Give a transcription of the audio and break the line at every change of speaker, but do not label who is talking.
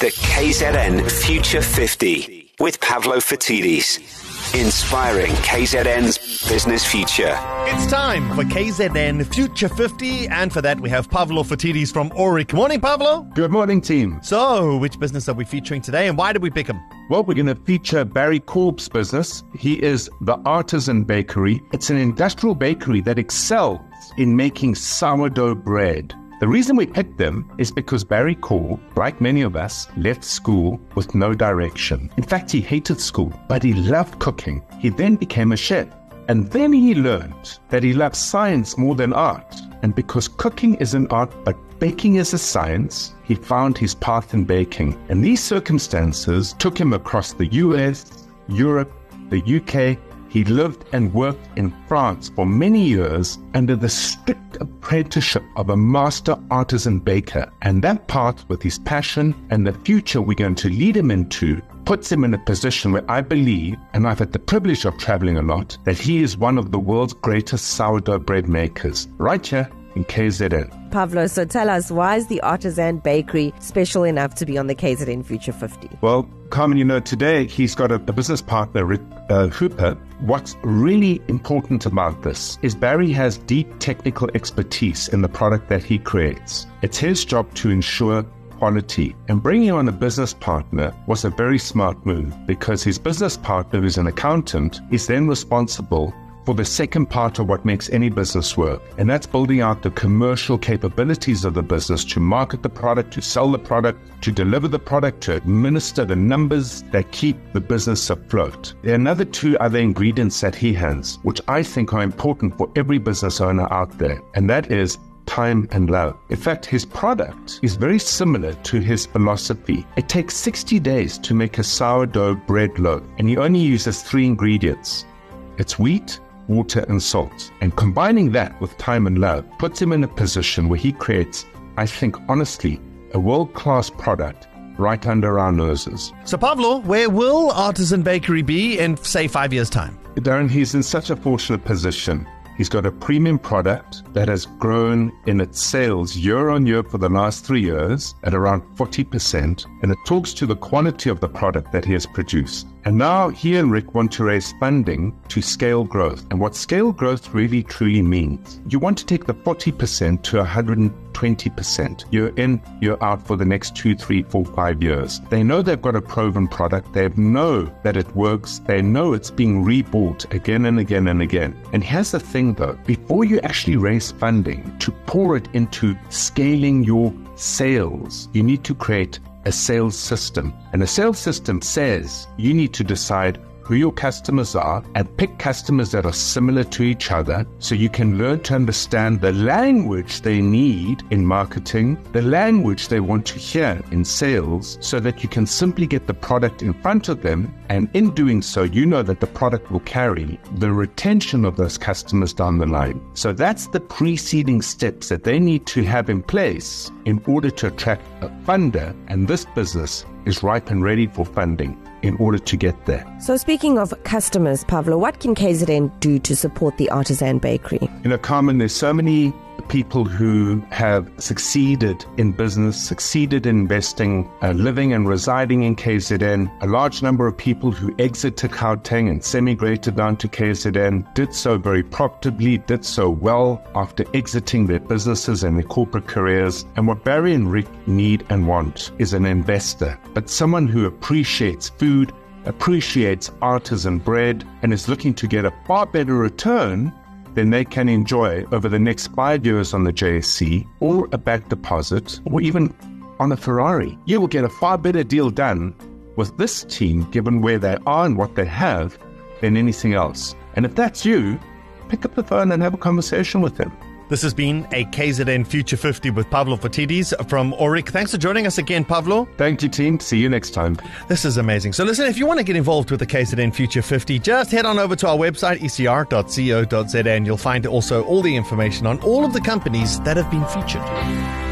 The KZN Future 50 with Pavlo Phitidis. Inspiring KZN's business future.
It's time for KZN Future 50, and for that we have Pavlo Phitidis from Aurik. Morning, Pavlo.
Good morning, team.
So, which business are we featuring today, and why did we pick him?
Well, we're going to feature Barry Korb's business. He is the Artisan Bakery. It's an industrial bakery that excels in making sourdough bread. The reason we picked them is because Barry Korb, like many of us, left school with no direction. In fact, he hated school, but he loved cooking. He then became a chef. And then he learned that he loved science more than art. And because cooking is an art, but baking is a science, he found his path in baking. And these circumstances took him across the US, Europe, the UK, he lived and worked in France for many years under the strict apprenticeship of a master artisan baker. And that part, with his passion and the future we're going to lead him into, puts him in a position where I believe, and I've had the privilege of traveling a lot, that he is one of the world's greatest sourdough bread makers. Right here in KZN.
Pavlo, so tell us, why is the Artisan Bakery special enough to be on the KZN Future 50?
Well, Carmen, you know, today he's got a, a business partner, Rick uh, Hooper. What's really important about this is Barry has deep technical expertise in the product that he creates. It's his job to ensure quality. And bringing on a business partner was a very smart move because his business partner, who's an accountant, is then responsible for the second part of what makes any business work, and that's building out the commercial capabilities of the business to market the product, to sell the product, to deliver the product, to administer the numbers that keep the business afloat. There are another two other ingredients that he has, which I think are important for every business owner out there, and that is time and love. In fact, his product is very similar to his philosophy. It takes 60 days to make a sourdough bread loaf, and he only uses three ingredients it's wheat, water, and salt. And combining that with time and love puts him in a position where he creates, I think honestly, a world class product right under our noses.
So, Pavlo, where will Artisan Bakery be in, say, five years' time?
Darren, he's in such a fortunate position. He's got a premium product that has grown in its sales year on year for the last three years at around 40%, and it talks to the quality of the product that he has produced. And now he and Rick want to raise funding to scale growth. And what scale growth really truly means, you want to take the 40% to 120%. You're in, you're out for the next two, three, four, five years. They know they've got a proven product. They know that it works. They know it's being rebought again and again and again. And here's the thing though, before you actually raise funding to pour it into scaling your sales, you need to create a sales system. And a sales system says you need to decide who your customers are and pick customers that are similar to each other so you can learn to understand the language they need in marketing, the language they want to hear in sales, so that you can simply get the product in front of them. And in doing so, you know that the product will carry the retention of those customers down the line. So that's the preceding steps that they need to have in place in order to attract a funder. And this business is ripe and ready for funding in order to get there.
So, speaking of customers, Pavlo, what can KZN do to support the artisan bakery?
You know, Carmen, there's so many people who have succeeded in business, succeeded in investing, uh, living and residing in KZN. A large number of people who exited Gauteng and semigrated down to KZN did so very profitably, did so well after exiting their businesses and their corporate careers. And what Barry and Rick need and want is an investor, but someone who appreciates food, appreciates artisan bread, and is looking to get a far better return then they can enjoy over the next five years on the JSE or a back deposit or even on a Ferrari. You will get a far better deal done with this team, given where they are and what they have, than anything else. And if that's you, pick up the phone and have a conversation with them.
This has been a KZN Future 50 with Pavlo Phitidis from Aurik. Thanks for joining us again, Pavlo.
Thank you, team. See you next time.
This is amazing. So, listen, if you want to get involved with the KZN Future 50, just head on over to our website, ecr.co.za, and you'll find also all the information on all of the companies that have been featured.